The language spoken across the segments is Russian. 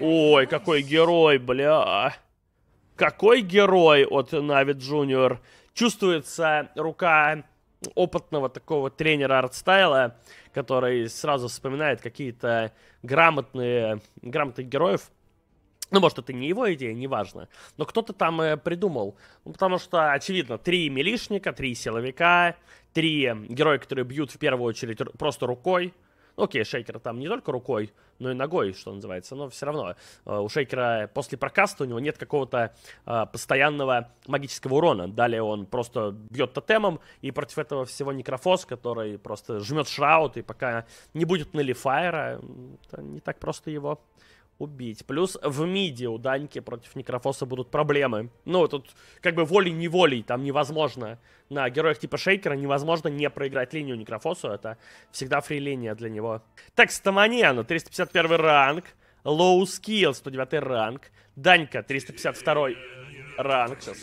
Ой, какой герой, бля. Какой герой от Na'Vi Junior. Чувствуется рука опытного такого тренера Артстайла, который сразу вспоминает какие-то грамотные, грамотных героев. Ну, может, это не его идея, неважно. Но кто-то там э, придумал. Ну, потому что, очевидно, три милишника, три силовика, три героя, которые бьют в первую очередь просто рукой. Ну, окей, Шейкер там не только рукой, но и ногой, что называется. Но все равно э, у Шейкера после прокаста у него нет какого-то э, постоянного магического урона. Далее он просто бьет тотемом, и против этого всего Некрофос, который просто жмет шраут, и пока не будет Неллифайра, не так просто его убить. Плюс в миде у Даньки против Некрофоса будут проблемы. Ну, тут как бы волей-неволей там невозможно. На героях типа Шейкера невозможно не проиграть линию Некрофосу. Это всегда фри-линия для него. Так, Стаманьяну, 351 ранг. Low Skill, 109 ранг. Данька, 352 ранг. Сейчас.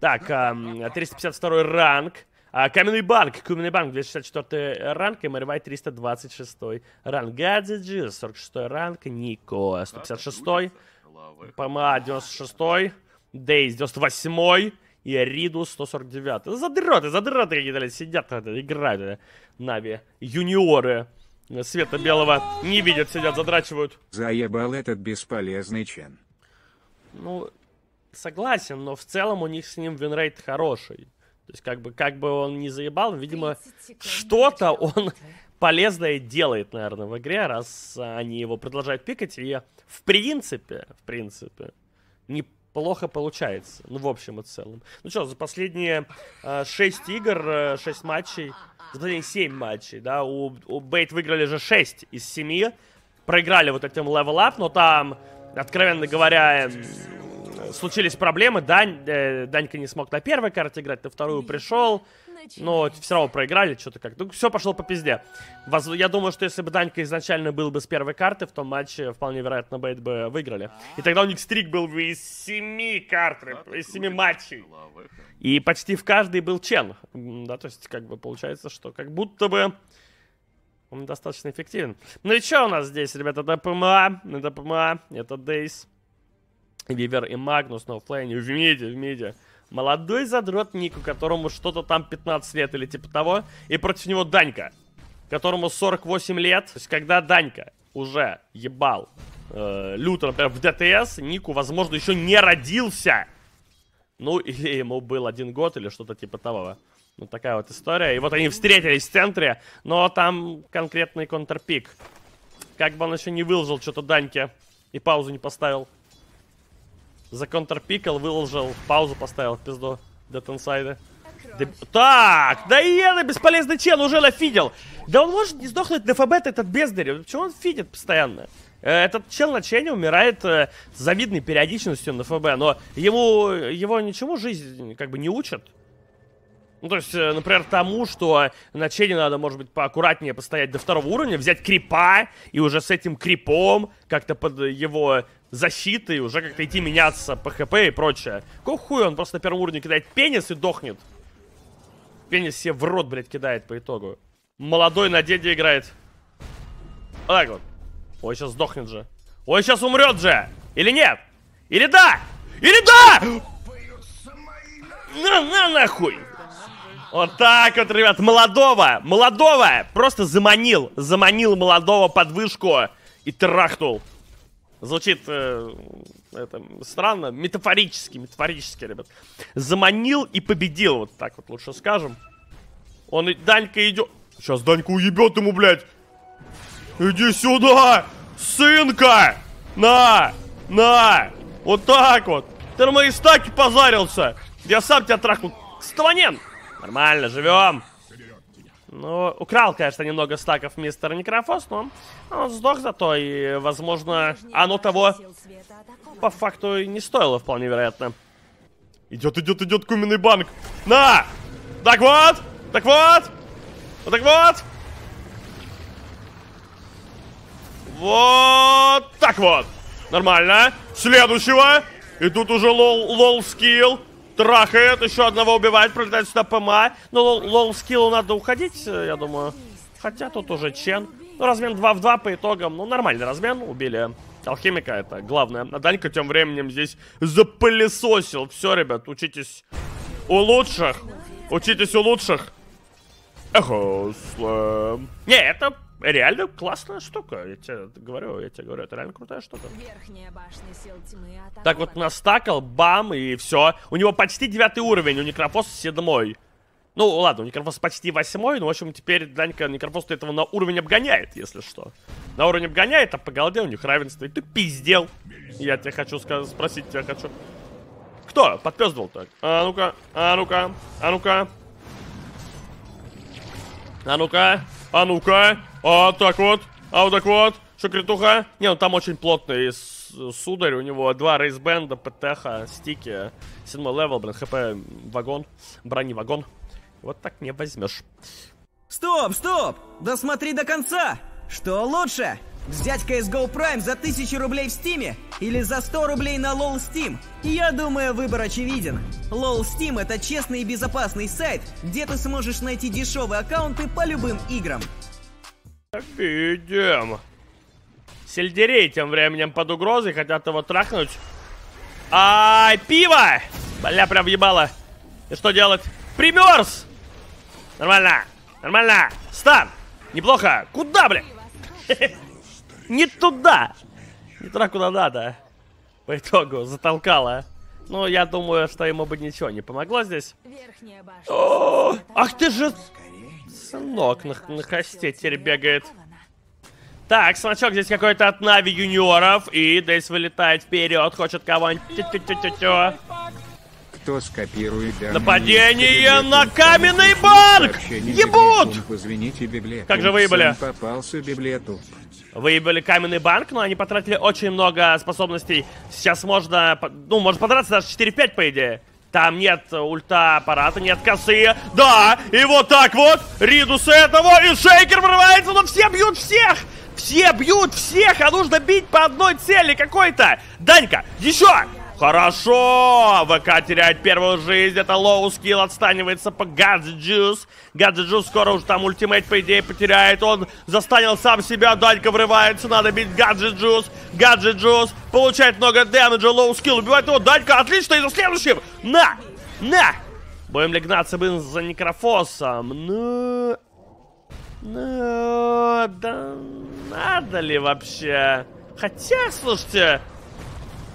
Так, 352 ранг. А, Каменный банк, Каменный банк, 264 ранг, и Маривай 326 ранг. Гадзиджи, 46 ранг, Нико, 156 ПМА 96 Дейз 98 и Риду 149 Задроты, задроты какие-то сидят, играют, Na'Vi, юниоры. Света белого не видят, сидят, задрачивают. Заебал этот бесполезный чен. Ну, согласен, но в целом у них с ним винрейт хороший. То есть, как бы, как бы он не заебал, видимо, что-то он полезное делает, наверное, в игре, раз они его продолжают пикать. И в принципе, в принципе, неплохо получается. Ну, в общем и целом. Ну что, за последние э, 6 игр, э, 6 матчей, за последние 7 матчей, да, у, у B8 выиграли же 6 из 7. Проиграли вот этим Level Up, но там, откровенно говоря, случились проблемы. Дань, э, Данька не смог на первой карте играть, на вторую пришел. Но все равно проиграли что-то как. Ну, все пошло по пизде. Воз... Я думаю, что если бы Данька изначально был бы с первой карты, в том матче вполне вероятно Бейт бы выиграли. И тогда у них стрик был бы из семи карт, из семи матчей. И почти в каждой был Чен. Да, то есть, как бы получается, что как будто бы он достаточно эффективен. Ну и что у нас здесь, ребята? ДПМА, ДПМА, это Дейс. Вивер и Магнус на оффлейне в миде, в миде. Молодой задрот Нику, которому что-то там 15 лет или типа того. И против него Данька, которому 48 лет. То есть когда Данька уже ебал э, люто, например, в ДТС, Нику, возможно, еще не родился. Ну, или ему был один год, или что-то типа того. Ну, такая вот история. И вот они встретились в центре, но там конкретный контрпик. Как бы он еще не выложил что-то Даньке и паузу не поставил. За контрпикал, выложил, паузу поставил, пизду. Дет инсайда. Деб... Так, да и это бесполезный чел, уже нафидел. Да он может не сдохнуть ДФБ этот бездарь. Почему он фидит постоянно? Э, этот чел на чене умирает э, с завидной периодичностью на ФБ, но ему, его ничему жизнь как бы не учат. Ну, то есть, э, например, тому, что на чене надо, может быть, поаккуратнее постоять до второго уровня, взять крипа, и уже с этим крипом как-то под его защитой уже как-то идти меняться по хп и прочее. Какого хуя он просто на первом уровне кидает пенис и дохнет? Пенис себе в рот, блядь, кидает по итогу. Молодой на деде играет. Вот так вот. Ой, сейчас сдохнет же. Ой, сейчас умрет же! Или нет? Или да? Или да? На, на, нахуй! Вот так вот, ребят, молодого, молодого, просто заманил, заманил молодого под вышку и трахнул. Звучит э, это, странно, метафорически, метафорически, ребят. Заманил и победил, вот так вот лучше скажем. Он, Данька идет... Сейчас Данька уебет ему, блядь. Иди сюда, сынка! На, на, вот так вот. Ты на мои стаки позарился. Я сам тебя трахнул. Стванен! Нормально, живем. Ну, украл, конечно, немного стаков мистер Некрофос, но он сдох зато, и, возможно, оно того по факту и не стоило, вполне вероятно. Идет, идет, идет куменный банк. На! Так вот! Так вот! Вот так вот! Вот так вот! Нормально. Следующего. И тут уже лол, лол скилл. Трахает, еще одного убивает, прилетает сюда ПМА. Но лол скиллу надо уходить, я думаю. Хотя тут уже Чен. Ну, размен 2 в 2 по итогам. Ну, нормальный размен. Убили Алхимика это главное. А Данька тем временем здесь запылесосил. Все, ребят, учитесь у лучших. Учитесь у лучших. Эхо, слэм. Не, это реально классная штука. Я тебе говорю, я тебе говорю, это реально крутая штука. Так вот настакал, бам, и все. У него почти девятый уровень, у Некрофоса седьмой. Ну, ладно, у Некрофоса почти восьмой, но, в общем, теперь Данька Некрофоса этого на уровень обгоняет, если что. На уровень обгоняет, а по голде у них равенство. И ты пиздел. Я тебе хочу сказать, спросить тебя хочу. Кто подпездывал так? А ну-ка, а ну-ка, а ну-ка. А ну-ка, а ну-ка. А так вот, а вот так вот. Шокритуха. Не, ну там очень плотный сударь. У него два wraith band а, ПТХ, стики. Седьмой level, блин, хп вагон. Брони вагон. Вот так не возьмешь. Стоп, стоп! Досмотри до конца! Что лучше? Взять CSGO Prime за 1000 рублей в Стиме или за 100 рублей на LOL Steam? Я думаю, выбор очевиден. LOL Steam это честный и безопасный сайт, где ты сможешь найти дешевые аккаунты по любым играм. Видим. Сельдерей тем временем под угрозой, хотят его трахнуть. Ай, пиво! Бля, прям въебало. И что делать? Примерз! Нормально, нормально. Стан! Неплохо. Куда, бля? Не туда. Не туда, куда надо. По итогу затолкала. Ну, я думаю, что ему бы ничего не помогло здесь. О, ах ты же... Сынок на, на хосте теперь бегает. Так, смачок здесь какой-то от Нави юниоров. И Дейс вылетает вперед, хочет кого-нибудь кто скопирует Нападение на каменный банк! Ебут! Извините, библиотуп. Как же выебали? попался библиотуп. Выебали каменный банк, но они потратили очень много способностей. Сейчас можно, ну, может подраться даже 4-5, по идее. Там нет ульта аппарата, нет косы. Да, и вот так вот. Ридус этого, и Шейкер врывается, но все бьют всех! Все бьют всех, а нужно бить по одной цели какой-то. Данька, еще! Хорошо! ВК теряет первую жизнь. Это Lowskill отстанивается по Гаджет Джус. Гаджет Джус скоро уже там ultimate, по идее, потеряет. Он застанил сам себя. Данька врывается. Надо бить Гаджет Джус. Гаджет Джус получает много damage а. Лоу скилл убивает его. Данька отлично. И за следующим. На! На! Будем ли гнаться, блин, за Некрофосом? Ну... Ну... Да... Надо ли вообще? Хотя, слушайте...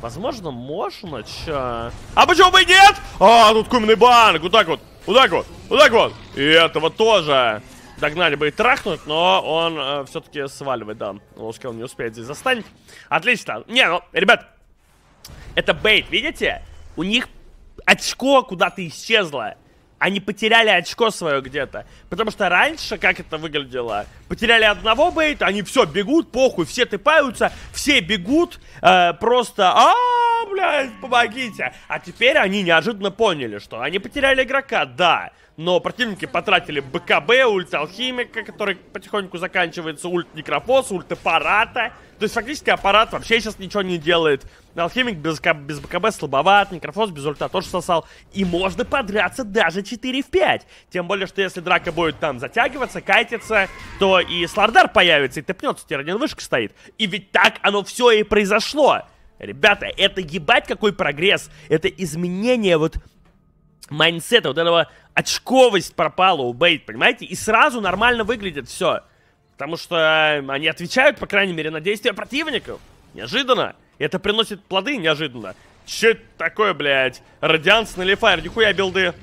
Возможно, можно, чё? А почему бы и нет? А, тут куменный банк, вот так вот, вот так вот, вот так вот. И этого тоже догнали бы и трахнуть, но он э, все-таки сваливает, да. Лоускилл не успеет здесь застанет. Отлично. Не, ну, ребят, это бейт, видите? У них очко куда-то исчезло они потеряли очко свое где-то. Потому что раньше, как это выглядело, потеряли одного бейта, они все, бегут, похуй, все тыпаются, все бегут, э, просто, а, блядь, помогите. А теперь они неожиданно поняли, что они потеряли игрока, да, но противники потратили БКБ, ульт Алхимика, который потихоньку заканчивается, ульт Некрофос, ульт Аппарата. То есть фактически аппарат вообще сейчас ничего не делает. Алхимик без, без БКБ слабоват, Некрофос без ульта тоже сосал. И можно подраться даже 4 в 5. Тем более, что если драка будет там затягиваться, катиться, то и Слардар появится, и тэпнется, Тиранин вышка стоит. И ведь так оно все и произошло. Ребята, это ебать какой прогресс. Это изменение вот майнсета, вот этого очковость пропала у Бейт, понимаете? И сразу нормально выглядит все. Потому что они отвечают, по крайней мере, на действия противников. Неожиданно. И это приносит плоды неожиданно. Че это такое, блядь? Радианс на Лифайр, нихуя билды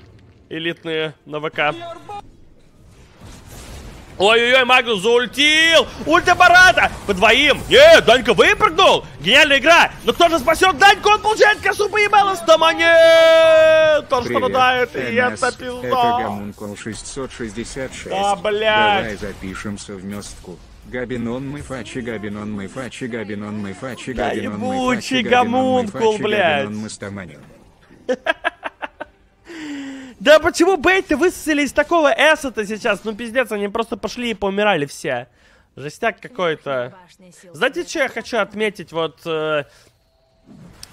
элитные на ВК. Ой-ой-ой, Магнус заультил! Ульт аппарата! По двоим! Нет, Данька выпрыгнул! Гениальная игра! Но кто же спасет Даньку? Он получает косу поебало с нет! Он страдает, и это пизда! Это Гамункул 666. А, блядь! Давай запишем совместку. Габинон мы фачи, габинон мы фачи, габинон мы фачи, габинон мы фачи, габинон мы фачи, габинон мы стаманин. Да почему бейты высосали из такого эса-то сейчас? Ну пиздец, они просто пошли и поумирали все. Жестяк какой-то. Знаете, что я хочу отметить? Вот... Э,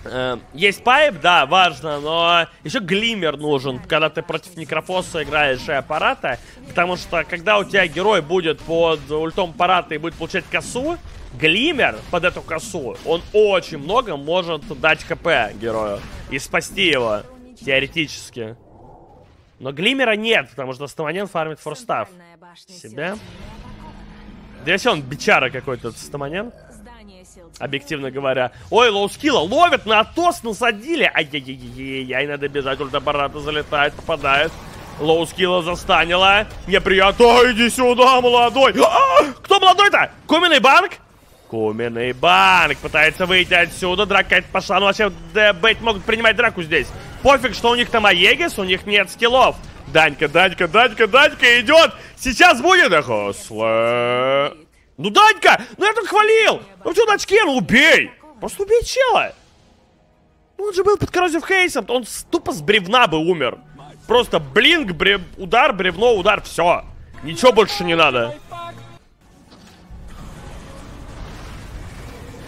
Э, есть пайп, да, важно, но еще глиммер нужен, когда ты против Некрофоса играешь и аппарата, потому что когда у тебя герой будет под ультом аппарата и будет получать косу, глиммер под эту косу, он очень много может дать КП герою и спасти его, теоретически. Но глиммера нет, потому что Стаманен фармит форстав. Себя. Да если он бичара какой-то, Стаманен объективно говоря. Ой, лоускилла ловят, на Атос насадили. Ай-яй-яй-яй, надо бежать, ультабарата залетает, попадает. Лоускилла застанила. Неприятно. Иди сюда, молодой. А, кто молодой-то? Куменный банк? Куменный банк пытается выйти отсюда. Драка пошла. Ну, вообще, Бейт могут принимать драку здесь. Пофиг, что у них там Аегис, у них нет скиллов. Данька, Данька, Данька, Данька идет. Сейчас будет. Хосле. Ну, Данька, ну я тут хвалил. Ну что, дочки, ну убей. Просто убей чела. Ну, он же был под Corrosive Haze ом. Он тупо с бревна бы умер. Просто blink, брев... удар, бревно, удар, все. Ничего больше не надо.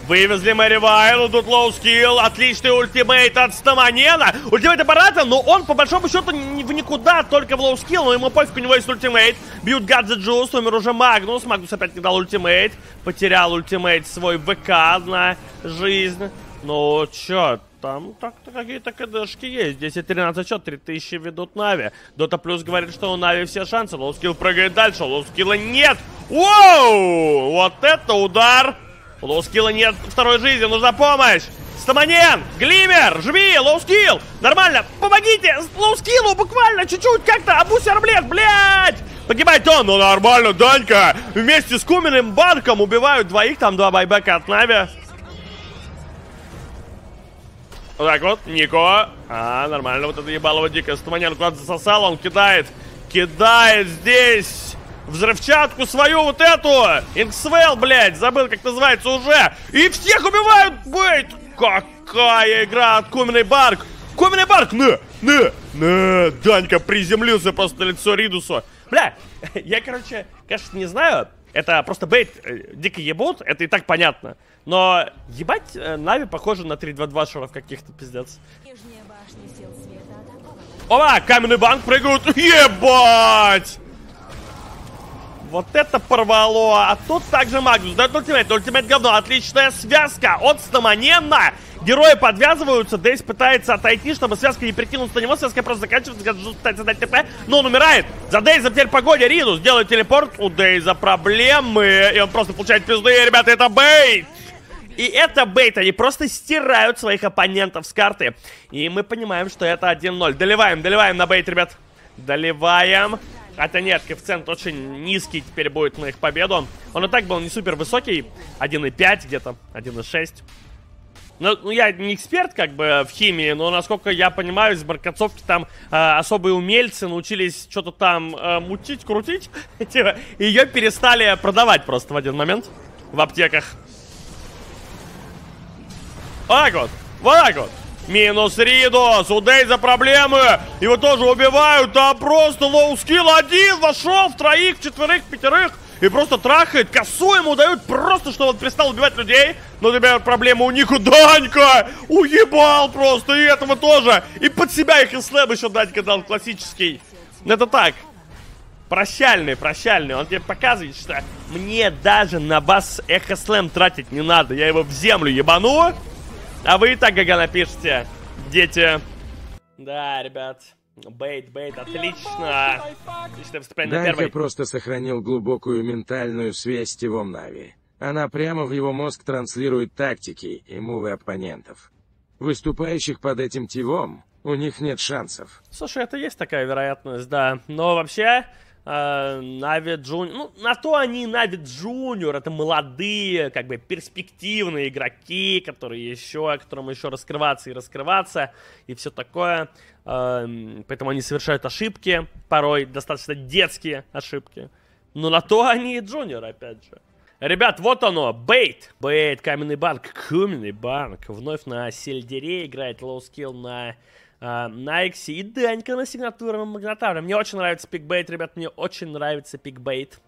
Вывезли Мэри Вайлу, тут лоу скилл, отличный ультимейт от Стаманена. Ультимейт аппарата, но он по большому счету в никуда, только в лоу скилл, но ему пофиг, у него есть ультимейт. Бьют Гадзе Джус, умер уже Магнус, Магнус опять не дал ультимейт. Потерял ультимейт свой ВК на жизнь. Ну, чё, там так-то какие-то КДшки есть. 10-13 счет, 3000 ведут Нави. Dota Plus говорит, что у Нави все шансы. Лоускилл прыгает дальше, лоускилла нет. Воу! Вот это удар! Лоускилла нет второй жизни, нужна помощь. Стаманен, Glimmer, жми, лоускилл. Нормально, помогите, лоускиллу буквально чуть-чуть как-то. Абузит армлет, блядь. Погибает он, ну нормально, Данька. Вместе с Каменным Банком убивают двоих, там два байбека от Нави. Так вот, Нико. А, нормально, вот это ебалово дико. Стаманен куда-то засосал, он кидает. Кидает здесь взрывчатку свою вот эту. Инксвелл, блядь, забыл, как называется уже. И всех убивают, бейт. Какая игра от Куменный Барк. Куменный Барк, на, на, на. Данька приземлился просто на лицо Ридусу. Бля, я, короче, конечно, не знаю. Это просто бейт э, дико ебут, это и так понятно. Но ебать, э, Нави похоже на 3-2-2 шаров каких-то, пиздец. Опа, каменный банк прыгают. Ебать! Вот это порвало. А тут также Магнус дает ультимейт. Ультимейт говно. Отличная связка от Стаманена. Герои подвязываются. Дейс пытается отойти, чтобы связка не прикинулась на него. Связка просто заканчивается. Пытается дать ТП, но он умирает. За Дейзом теперь погоня. Ридус делает телепорт. У Дейза проблемы. И он просто получает пизды. Ребята, это бейт. И это бейт, они просто стирают своих оппонентов с карты. И мы понимаем, что это 1-0. Доливаем, доливаем на бейт, ребят. Доливаем. Хотя нет, коэффициент очень низкий теперь будет на их победу. Он и так был не супер высокий. 1,5 где-то, 1,6. Ну, ну, я не эксперт, как бы, в химии, но, насколько я понимаю, из маркацовки там э, особые умельцы научились что-то там э, мутить, крутить. Типа, Ее перестали продавать просто в один момент в аптеках. Вот так вот, вот так вот. Минус Ридос. У Дейза проблемы. Его тоже убивают. А просто лоу скилл один. Вошел в троих, четверых, пятерых. И просто трахает. Косу ему дают просто, что он перестал убивать людей. Но теперь проблема у них. Данька уебал просто. И этого тоже. И под себя их и слэб еще Данька дал классический. Это так. Прощальный, прощальный. Он тебе показывает, что мне даже на бас Эхо Слэм тратить не надо. Я его в землю ебану. А вы и так, Гага, напишите, дети. Да, ребят. Бейт, бейт, отлично. Отличное выступление Данька первый. просто сохранил глубокую ментальную связь с Тивом Нави. Она прямо в его мозг транслирует тактики и мувы оппонентов. Выступающих под этим Тивом, у них нет шансов. Слушай, это есть такая вероятность, да. Но вообще, Navi Junior. Ну, на то они Navi Junior. Это молодые, как бы перспективные игроки, которые еще, которым еще раскрываться и раскрываться, и все такое. Поэтому они совершают ошибки, порой достаточно детские ошибки. Но на то они и Junior, опять же. Ребят, вот оно, Бейт. Бейт, Каменный банк, Каменный банк. Вновь на Слардаре играет лоу скилл на на Найксе и Данька на сигнатурном магнатавре. Мне очень нравится пик B8, ребят, мне очень нравится пик B8.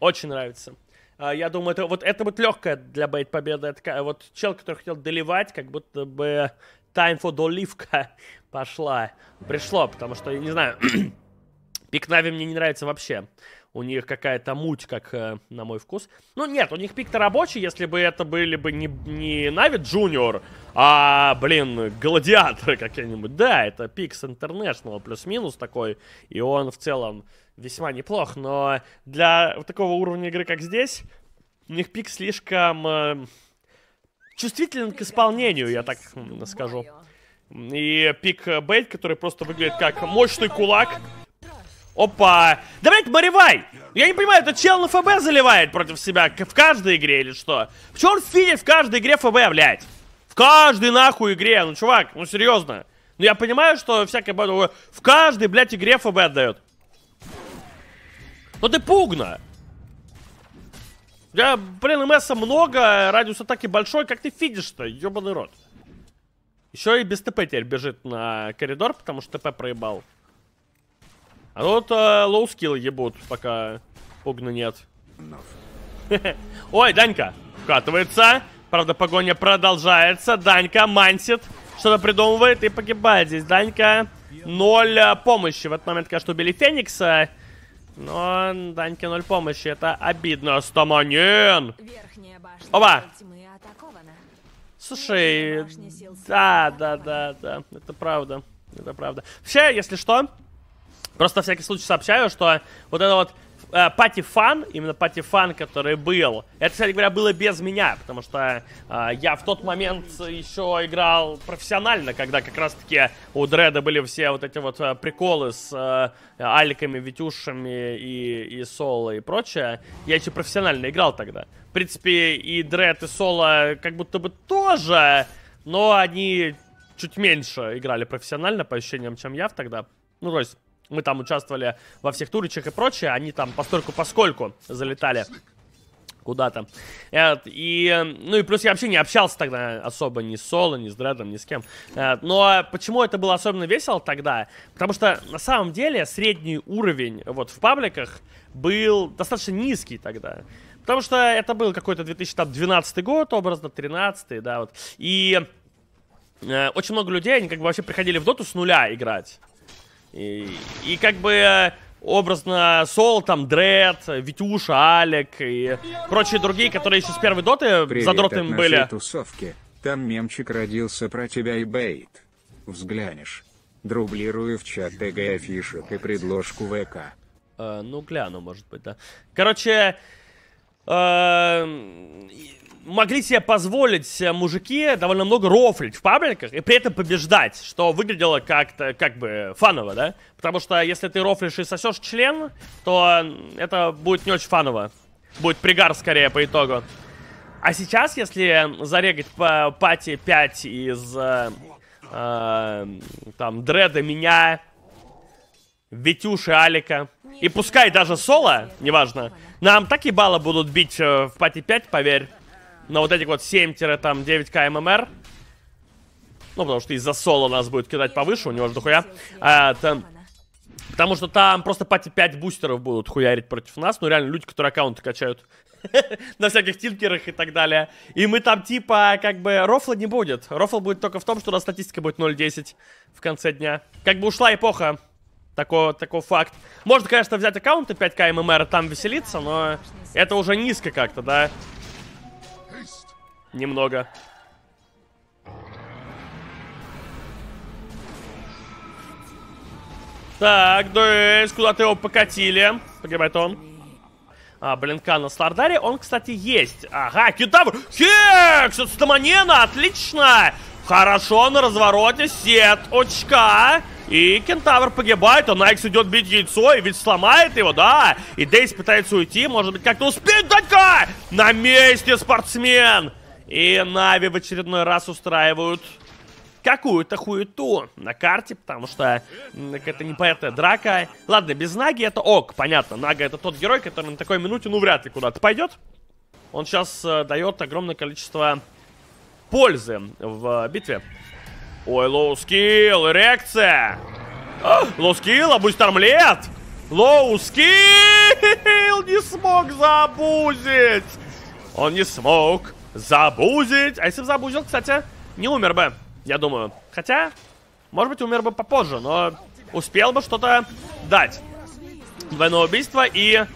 Очень нравится. А, я думаю, это вот это будет легкая для B8 победа. Это, вот чел, который хотел доливать, как будто бы time for доливка пошла. Пришло, потому что, я не знаю, пик Нави мне не нравится вообще. У них какая-то муть, как э, на мой вкус. Ну, нет, у них пик-то рабочий, если бы это были бы не, не Navi Junior, а, блин, Гладиаторы какие-нибудь. Да, это Пикс Интернешнл плюс-минус такой, и он в целом весьма неплох, но для такого уровня игры, как здесь, у них пик слишком э, чувствителен к исполнению, я так скажу. И пик Бейт, который просто выглядит как мощный кулак. Опа! Да, блядь, Маривай! Я не понимаю, это чел на ФБ заливает против себя в каждой игре или что? Почему он финит в каждой игре ФБ, блядь? В каждой нахуй игре, ну, чувак, ну, серьезно. Ну, я понимаю, что всякое... В каждой, блядь, игре ФБ отдает. Ну ты пугна! Тебя, блин, МСа много, радиус атаки большой, как ты фидишь-то, ебаный рот. Еще и без ТП теперь бежит на коридор, потому что ТП проебал. А тут э, лоу скилл ебут, пока пугна нет. Ой, Данька, вкатывается. Правда, погоня продолжается. Данька мансит, что-то придумывает и погибает здесь. Данька, ноль э, помощи. В этот момент, конечно, убили Феникса. Но Даньке ноль помощи, это обидно. Стаманин! Оба! Слушай, да, да, да, да, это правда, это правда. Вообще, если что, просто на всякий случай сообщаю, что вот это вот party fun, э, именно party fun, который был, это, кстати говоря, было без меня, потому что э, я в тот момент еще играл профессионально, когда как раз-таки у Дреда были все вот эти вот э, приколы с э, аликами, витюшами и, и соло и прочее. Я еще профессионально играл тогда. В принципе, и Дред, и соло как будто бы тоже, но они чуть меньше играли профессионально, по ощущениям, чем я тогда. Ну, то есть мы там участвовали во всех туричах и прочее, они там постольку поскольку залетали куда-то. И, ну и плюс я вообще не общался тогда особо ни с Соло, ни с Дредом, ни с кем. Но почему это было особенно весело тогда? Потому что на самом деле средний уровень вот в пабликах был достаточно низкий тогда. Потому что это был какой-то 2012 год, образно 13 да, вот. И э, очень много людей, они как бы вообще приходили в доту с нуля играть. И, и как бы э, образно Сол, там, Дред, Витюша, Алек и прочие другие, которые еще с первой доты Привет задротами были. тусовки. Там мемчик родился про тебя и бейт. Взглянешь. Дублирую в чат ТГ афишек и предложку ВК. Э, ну, гляну, может быть, да. Короче, э, могли себе позволить э, мужики довольно много рофлить в пабликах и при этом побеждать, что выглядело как-то, как бы, фаново, да? Потому что если ты рофлишь и сосешь член, то это будет не очень фаново. Будет пригар скорее по итогу. А сейчас, если зарегать по пати 5 из э, э, там Дреда, меня, Витюши, Алика, и пускай даже Соло, неважно, нам такие баллы будут бить э, в пати 5, поверь на вот этих вот 7-9к ММР. Ну, потому что из-за соло нас будет кидать повыше, у него же дохуя. А, там, потому что там просто пати 5 бустеров будут хуярить против нас. Ну, реально, люди, которые аккаунты качают на всяких тинкерах и так далее. И мы там типа, как бы, рофла не будет. Рофл будет только в том, что у нас статистика будет 0.10 в конце дня. Как бы ушла эпоха. Такой, такой факт. Можно, конечно, взять аккаунты 5к ММР и там веселиться, но это уже низко как-то, да? Немного. Так, Дуэйс, куда-то его покатили. Погибает он. А, Блинка на Слардаре. Он, кстати, есть. Ага, Кентавр. Хекс от Стаманена, отлично. Хорошо, на развороте сет очка. И Кентавр погибает, а Найкс идет бить яйцо, и ведь сломает его, да. И Дейс пытается уйти, может быть, как-то успеет, Данька! На месте спортсмен! И Нави в очередной раз устраивают какую-то хуету на карте, потому что это непонятная драка. Ладно, без Наги это ок, понятно. Нага это тот герой, который на такой минуте, ну, вряд ли куда-то пойдет. Он сейчас э, дает огромное количество пользы в битве. Ой, лоу скилл, реакция. А, лоу скилл, а будет армлет. Лоу скилл не смог забузить. Он не смог забузить. А если бы забузил, кстати, не умер бы, я думаю. Хотя, может быть, умер бы попозже, но успел бы что-то дать. Двойное убийство и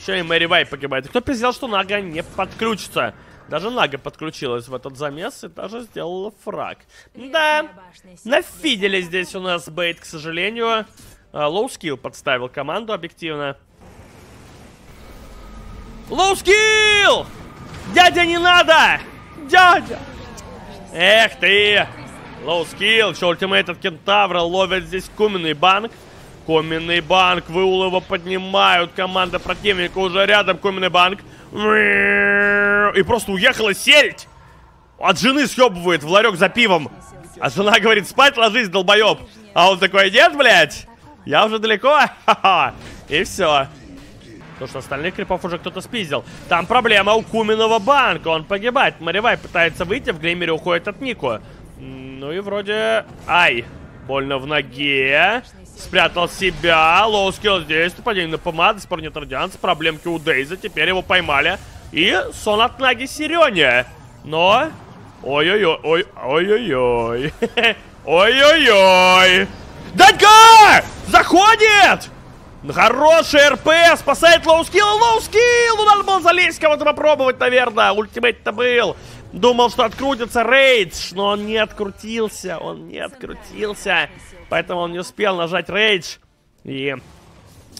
еще и Мэри Вай погибает. кто пиздел, что Нага не подключится? Даже Нага подключилась в этот замес и даже сделала фраг. Да, нафидели здесь у нас бейт, к сожалению. Лоу скилл подставил команду объективно. Лоу скилл! Дядя, не надо! Дядя! Эх ты! Лоу скилл, что ультимейт от кентавра ловят здесь куменный банк. Коменный банк, выул его поднимают, команда противника уже рядом, Коменный банк. И просто уехала сельдь. От жены съебывает в ларек за пивом. А жена говорит, спать ложись, долбоеб. А он такой, нет, блядь, я уже далеко. И все. Потому что остальных крипов уже кто-то спиздил. Там проблема у Куменного банка. Он погибает. Маривай пытается выйти, в Глеймере уходит от Нику. Ну и вроде... Ай, больно в ноге. Спрятал себя. Лоу скилл здесь. Нападение на помады. Спор нет радианца. Проблемки у Дейза. Теперь его поймали. И сон от Наги Сирене. Но... Ой-ой-ой. Ой-ой-ой. Ой-ой-ой. Данька! Заходит! Хороший РП, спасает лоу скилл, лоу скилл! Ну надо было залезть кого-то попробовать, наверное. Ультимейт-то был. Думал, что открутится рейдж, но он не открутился. Он не открутился. Поэтому он не успел нажать рейдж. И...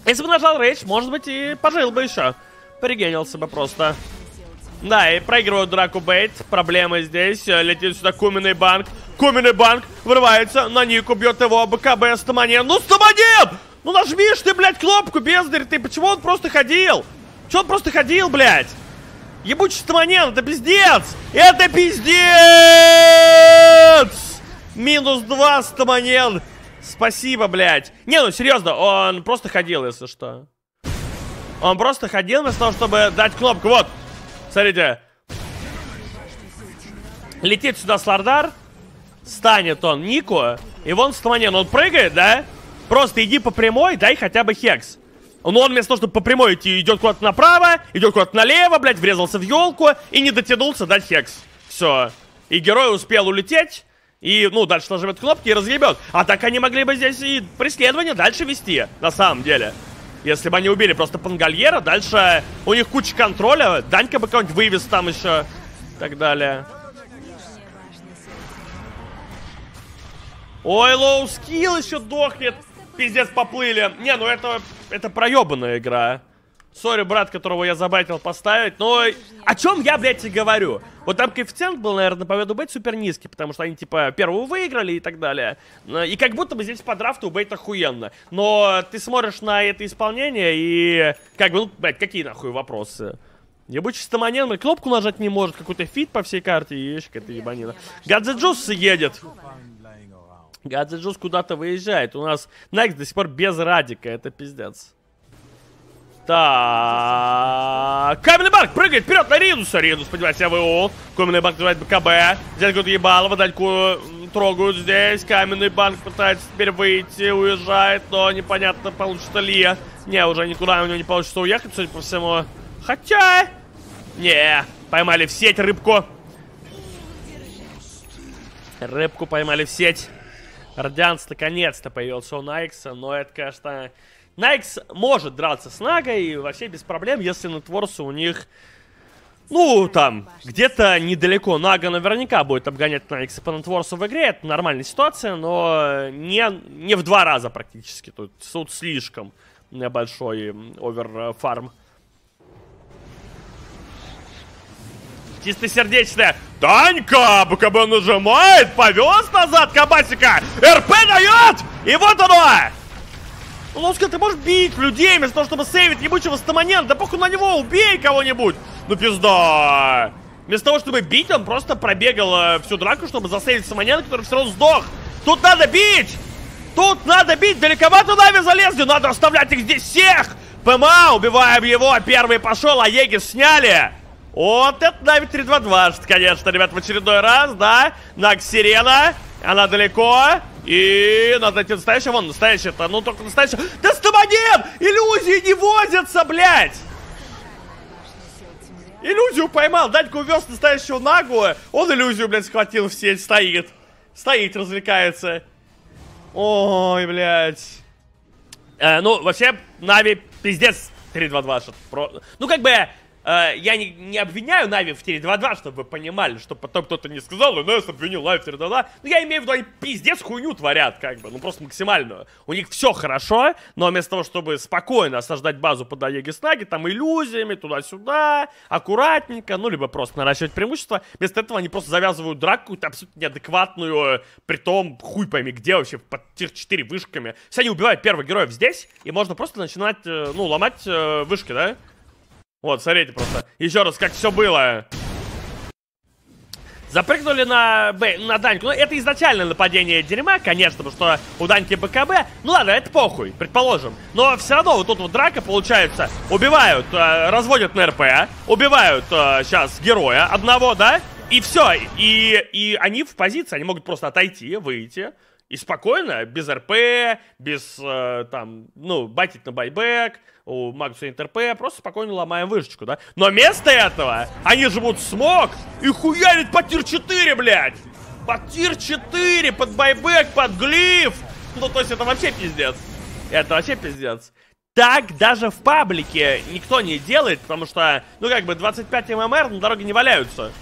Если бы нажал рейдж, может быть, и пожил бы еще. Пригенился бы просто. Да, и проигрывают драку Бейт. Проблемы здесь. Летит сюда Куменный банк. Куменный банк вырывается на Нику, бьет его БКБ Стаманен. Ну, Стаманен! Ну нажмишь ты, блядь, кнопку, бездарь ты. Почему он просто ходил? Чего он просто ходил, блядь? Ебучий Стаманен, это пиздец! Это пиздец! Минус два Стаманен. Спасибо, блядь. Не, ну серьезно, он просто ходил, если что. Он просто ходил вместо того, чтобы дать кнопку. Вот, смотрите. Летит сюда Слардар. Станет он Нику. И вон Стаманен, он прыгает, да? Просто иди по прямой, дай хотя бы хекс. Но он вместо того, чтобы по прямой идти, идет куда-то направо, идет куда-то налево, блядь, врезался в елку и не дотянулся дать хекс. Все. И герой успел улететь. И, ну, дальше нажмет кнопки и разъебет. А так они могли бы здесь и преследование дальше вести, на самом деле. Если бы они убили просто Пангальера, дальше у них куча контроля. Данька бы кого-нибудь вывез там еще. И так далее. Ой, лоу скилл еще дохнет. Пиздец, поплыли. Не, ну это, это проебанная игра. Sorry, брат, которого я забайтил поставить, но о чем я, блядь, и говорю? Вот там коэффициент был, наверное, на победу B8 супер низкий, потому что они, типа, первую выиграли и так далее. И как будто бы здесь по драфту у B8 охуенно. Но ты смотришь на это исполнение и... Как бы, ну, блядь, какие нахуй вопросы? Ебучий стаманен, кнопку нажать не может, какой-то фид по всей карте, и ешь, какая-то ебанина. Гадзеджус едет. Гадзеджус куда-то выезжает. У нас Найкс до сих пор без радика. Это пиздец. Так. Каменный банк прыгает вперед на Ридуса. Ридус поднимает себя ВО. Каменный банк называет БКБ. Здесь какую-то ебалово. Даньку трогают здесь. Каменный банк пытается теперь выйти. Уезжает, но непонятно, получится ли. Не, уже никуда у него не получится уехать, судя по всему. Хотя... Не, поймали в сеть рыбку. Рыбку поймали в сеть. Радианс наконец-то появился у Найкса, но это, конечно... Найкс может драться с Нагой вообще без проблем, если на Творсу у них... Ну, там, где-то недалеко. Нага наверняка будет обгонять Найкса по Нетворсу в игре. Это нормальная ситуация, но не, не в два раза практически. Тут, тут слишком большой оверфарм. Чистосердечная. Танька! БКБ нажимает, повез назад Кабасика. РП дает! И вот оно! Лоска, ты можешь бить людей вместо того, чтобы сейвить ебучего стамонента. Да похуй на него, убей кого-нибудь. Ну пизда. Вместо того, чтобы бить, он просто пробегал э, всю драку, чтобы засейвить стамонента, который все равно сдох. Тут надо бить! Тут надо бить! Далековато Нави залезли! Надо оставлять их здесь всех! ПМА, убиваем его, первый пошел, а Егис сняли! Вот это Нави 322, конечно, ребят, в очередной раз, да? Наг Сирена, она далеко. И надо найти настоящего, вон настоящий-то, ну только настоящий. Да стомонет! Иллюзии не возятся, блядь! Иллюзию поймал, Данька увез настоящего наглого. Он иллюзию, блядь, схватил в сеть, стоит. Стоит, развлекается. Ой, блядь. Э, ну, вообще, Нави пиздец 3-2-2. Про... Ну, как бы, я не, не обвиняю Нави в 322, чтобы вы понимали, чтобы потом кто-то не сказал, ну, Нес обвинил Нави в 322. Ну, я имею в виду, они пиздец хуйню творят, как бы, ну, просто максимальную. У них все хорошо, но вместо того, чтобы спокойно осаждать базу под Aegis Наги, там, иллюзиями, туда-сюда, аккуратненько, ну, либо просто наращивать преимущество, вместо этого они просто завязывают драку какую-то абсолютно неадекватную, при том, хуй пойми, где вообще, под tier 4 вышками. Если они убивают первых героев здесь, и можно просто начинать, э, ну, ломать э, вышки, да? Вот, смотрите просто. Еще раз, как все было. Запрыгнули на, на Даньку. Ну, это изначально нападение дерьма, конечно, потому что у Даньки БКБ. Ну ладно, это похуй, предположим. Но все равно вот тут вот драка получается. Убивают, э, разводят на РП, убивают э, сейчас героя одного, да? И все. И, и они в позиции, они могут просто отойти, выйти. И спокойно, без РП, без, э, там, ну, байтить на байбек, у Магнуса НТРП, просто спокойно ломаем вышечку, да? Но вместо этого они живут смог и хуярит по tier 4, блядь! Под tier 4, под buyback, под глиф! Ну, то есть это вообще пиздец. Это вообще пиздец. Так даже в паблике никто не делает, потому что, ну, как бы, 25 MMR на дороге не валяются.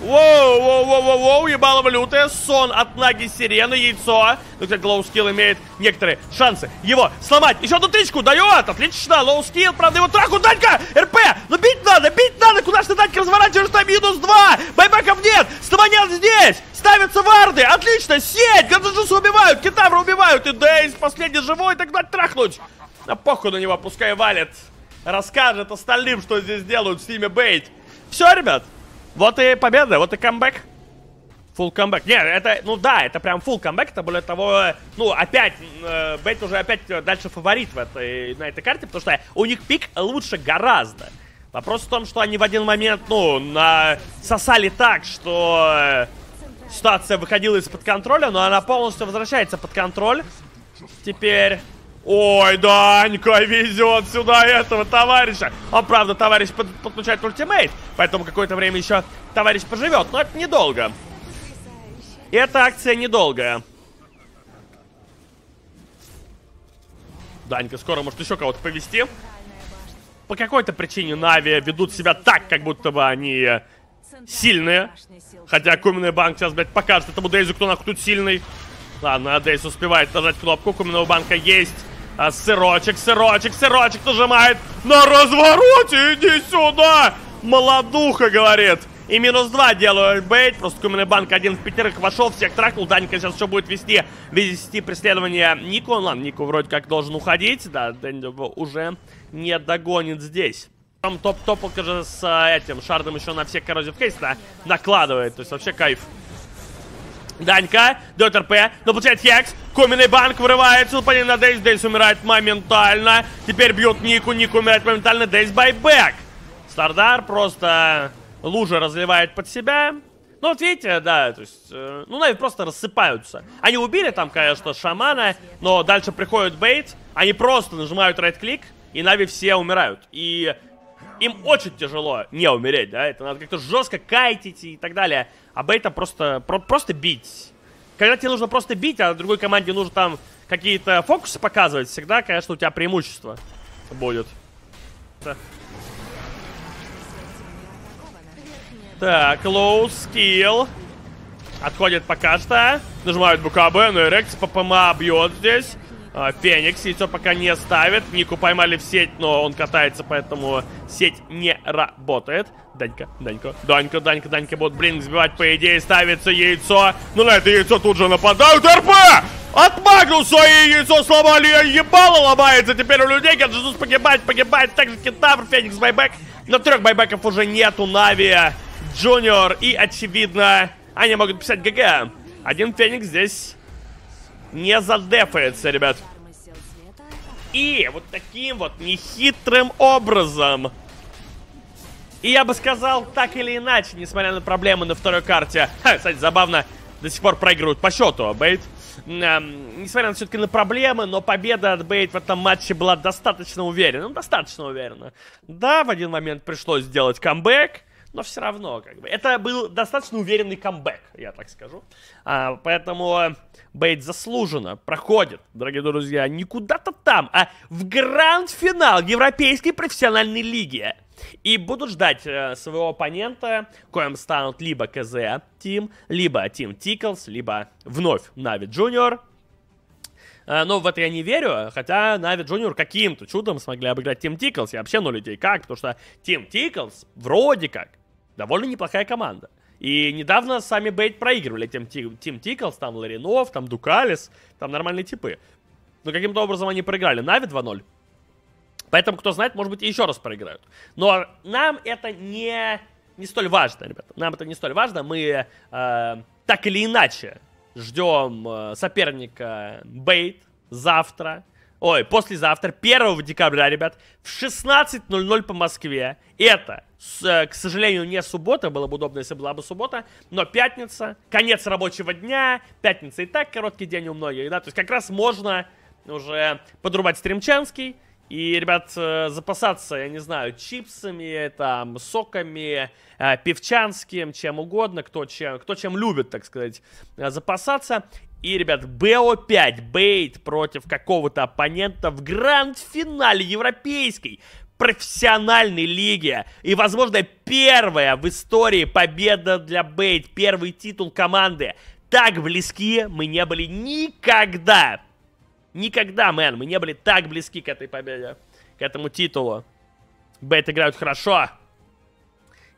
Воу, воу, воу, воу, воу, ебало валюты, сон от наги сирены, яйцо. Ну, кстати, Lowskill имеет некоторые шансы его сломать. Еще одну тычку дает, отлично, Lowskill, правда, его траху, Данька, RP, ну бить надо, бить надо, куда ж ты, Данька, разворачиваешь там минус два, байбеков нет, стамонят здесь, ставятся варды, отлично, сеть, Гаджуса убивают, Китавра убивают, и Дейс последний живой, так дать трахнуть. А похуй на него, пускай валит, расскажет остальным, что здесь делают в стиме Бейт. Все, ребят, вот и победа, вот и камбэк. Фул камбэк. Нет, это, ну да, это прям фул камбэк. Это более того, ну опять, э, Бейт уже опять дальше фаворит в этой, на этой карте, потому что у них пик лучше гораздо. Вопрос в том, что они в один момент, ну, на... сосали так, что э, ситуация выходила из-под контроля, но она полностью возвращается под контроль. Теперь Ой, Данька везет сюда этого товарища. Он, правда, товарищ под, подключает ультимейт, поэтому какое-то время еще товарищ поживет, но это недолго. Эта акция недолгая. Данька скоро может еще кого-то повести. По какой-то причине Нави ведут себя так, как будто бы они сильные. Хотя Куменный банк сейчас, блядь, покажет этому Дейзу, кто нахуй тут сильный. Ладно, Дейз успевает нажать кнопку, Куменного банка есть. А сырочек, сырочек, сырочек нажимает на развороте. Иди сюда. Молодуха, говорит. И минус два делают бейт. Просто Куменный банк один в пятерых вошел, всех тракнул. Данька сейчас еще будет вести, вести преследование Нику. Ладно, Нику вроде как должен уходить. Да, Дэнди уже не догонит здесь. Там топ-топалка же с а, этим шардом еще на все коррозив кейс накладывает. То есть вообще кайф. Данька, дает РП, но получает Хекс. Куменный банк вырывается, нападение на Дейс. Дейс умирает моментально. Теперь бьет Нику, Нику умирает моментально. Дейс байбек. Стардар просто лужа разливает под себя. Ну, вот видите, да, то есть, э, ну, Нави просто рассыпаются. Они убили там, конечно, шамана, но дальше приходит бейт, они просто нажимают right-клик, и Нави все умирают. И им очень тяжело не умереть, да, это надо как-то жестко кайтить и так далее. А бейта просто, про, просто бить. Когда тебе нужно просто бить, а другой команде нужно там какие-то фокусы показывать, всегда, конечно, у тебя преимущество будет. Так, лоу скилл. Отходит пока что. Нажимают БКБ, но Эрекс по ПМА бьет здесь. А, Феникс яйцо пока не ставит. Нику поймали в сеть, но он катается, поэтому сеть не работает. Данька, Данька, Данька, Данька, Данька будут, блин, сбивать, по идее, ставится яйцо. Ну, на это яйцо тут же нападают. РП! От Магнуса и яйцо сломали, ебало ломается. Теперь у людей Гаджетус погибает, погибает. Также Кентавр, Феникс, байбек. Но трех байбеков уже нету. Нави Джуниор и, очевидно, они могут писать GG. Один Феникс здесь не задефается, ребят. И вот таким вот нехитрым образом... И я бы сказал, так или иначе, несмотря на проблемы на второй карте. Ха, кстати, забавно. до сих пор проигрывают по счету. B8, э, несмотря на все-таки на проблемы, но победа от B8 в этом матче была достаточно уверена. Ну, достаточно уверена. Да, в один момент пришлось сделать камбэк, но все равно, как бы, это был достаточно уверенный камбэк, я так скажу. А, поэтому B8 заслуженно проходит, дорогие друзья, не куда-то там, а в гранд-финал Европейской профессиональной лиги. И будут ждать э, своего оппонента, коим станут либо KZ Team, либо Team Tickles, либо вновь Нави Джуниор. Э, но в это я не верю, хотя Нави Джуниор каким-то чудом смогли обыграть Team Tickles. Я вообще ну людей как, потому что Team Tickles вроде как довольно неплохая команда. И недавно сами B8 проигрывали тем Team Tickles, там Ларинов, там Дукалис, там нормальные типы. Но каким-то образом они проиграли Нави 2-0. Поэтому, кто знает, может быть, еще раз проиграют. Но нам это не, не столь важно, ребята. Нам это не столь важно. Мы э, так или иначе ждем э, соперника Бейт завтра. Ой, послезавтра, 1 декабря, ребят, в 16.00 по Москве. Это, с, э, к сожалению, не суббота, было бы удобно, если была бы суббота, но пятница, конец рабочего дня, пятница и так короткий день у многих, да, то есть как раз можно уже подрубать стримчанский, и, ребят, э, запасаться, я не знаю, чипсами, там, соками, э, певчанским, чем угодно, кто чем, кто чем любит, так сказать, запасаться. И, ребят, БО5, Бейт против какого-то оппонента в гранд-финале европейской профессиональной лиги. И, возможно, первая в истории победа для Бейт, первый титул команды. Так близки мы не были никогда. Никогда, мэн, мы не были так близки к этой победе, к этому титулу. Бейт играют хорошо.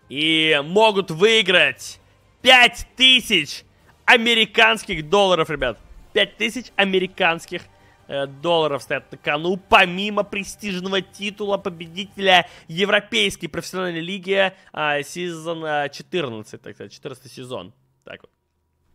И могут выиграть 5000 американских долларов, ребят. 5000 американских э, долларов стоят на кону, помимо престижного титула победителя Европейской профессиональной лиги э, сезон 14, так сказать, 14 сезон. Так вот.